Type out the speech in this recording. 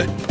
свидания.